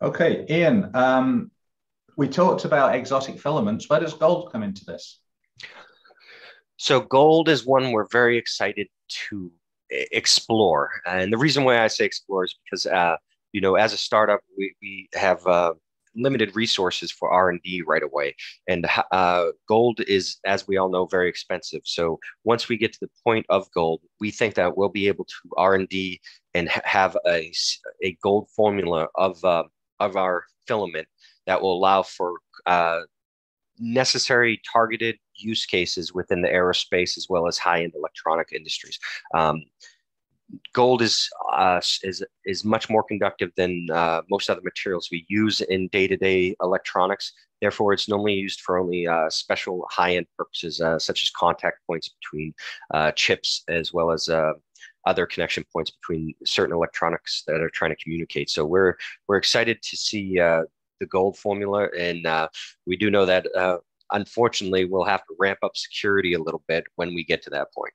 Okay, Ian, um, we talked about exotic filaments. Where does gold come into this? So gold is one we're very excited to explore. And the reason why I say explore is because, uh, you know, as a startup, we, we have uh, limited resources for R&D right away. And uh, gold is, as we all know, very expensive. So once we get to the point of gold, we think that we'll be able to R&D and ha- have a, a gold formula of, uh, of our filament that will allow for uh, necessary targeted use cases within the aerospace as well as high-end electronic industries. Um, gold is uh, is is much more conductive than uh, most other materials we use in day-to-day electronics. Therefore, it's normally used for only uh, special high-end purposes, uh, such as contact points between uh, chips, as well as uh, other connection points between certain electronics that are trying to communicate. So we're we're excited to see uh, the gold formula, and uh, we do know that uh, unfortunately, we'll have to ramp up security a little bit when we get to that point.